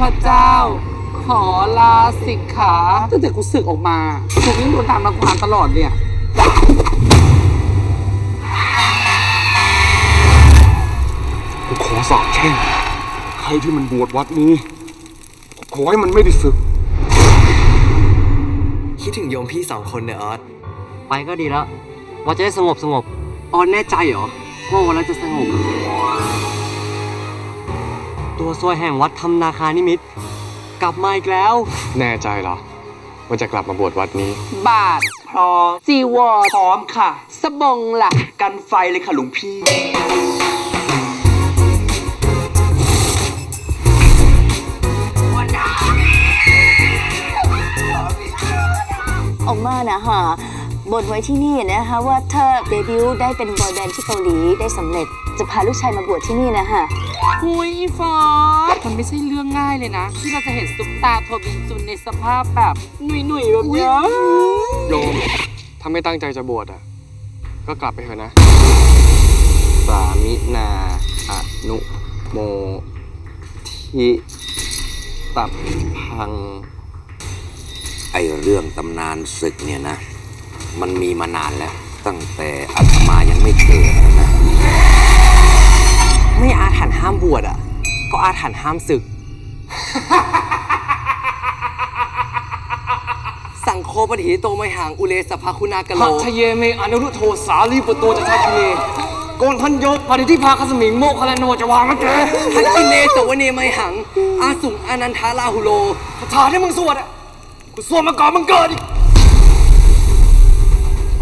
พเจ้า ขอลาสิกขาตั้งแต่กูศึกออกมาถูกยิ่งโดนตามรังควานตลอดเนี่ยกูขอสาบแช่งใครที่มันบวชวัดนี้ ขอให้มันไม่ได้ศึก คิดถึงโยมพี่สองคนเนี่ยออสไปก็ดีแล้วว่าจะได้สงบสงบออนแน่ใจเหรอว่าวันนั้นจะสงบ ตัวซวยแห่งวัดทำนาคานิมิต กลับมาอีกแล้ว แน่ใจเหรอ ว่าจะกลับมาบวชวัดนี้ บาทพร้อมจีวรพร้อมค่ะ สบงล่ะ กันไฟเลยค่ะหลวงพี่ ออกมานะฮะ บนไว้ที่นี่นะคะว่าถ้าเดบิวต์ได้เป็นบอยแบนด์ที่เกาหลีได้สำเร็จ จะพาลูกชายมาบวชที่นี่นะฮะหุยอีฟอสมันไม่ใช่เรื่องง่ายเลยนะ ที่เราจะเห็นซุปตาโทบินจุนในสภาพแบบหนุ่ยๆแบบเนี้ยโยม ถ้าไม่ตั้งใจจะบวชอะ ก็กลับไปเถอะนะ สามินาอนุโมทิตับพัง ไอเรื่องตำนานศึกเนี่ยนะ มันมีมานานแล้ว ตั้งแต่อาตมายังไม่เกิดนะ ไม่อาถรรพ์ห้ามบวชอะ ก็อาถรรพ์ห้ามสึก สังโฆ ปะติฏฐิโต มัยหังอุเร สัพพะคุณากะโร หะทะเยเม อะนุรุทโธ สารีปุตโตจะทักขิเณ โกณฑัญโญ ปิฏฐิภาคัสมิงโมคคัลลาโนจะวามะเก ทักขิเณ สะวะเน มัยหัง อาสุงอานันทะราหุโลคาถาที่มึงสวดอะกูสวดมาก่อนมึงเกิดอีก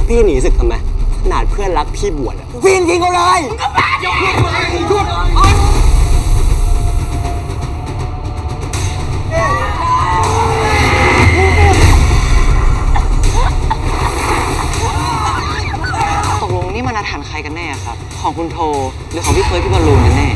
พี่หนีศึกทำไมขนาดเพื่อนรักพี่บวชอะพี่ทิ้งเขาเลยตกลงนี่มันอาถรรพ์ใครกันแน่ครับ ของคุณโท หรือของพี่เคยพี่บอลลูนกันแน่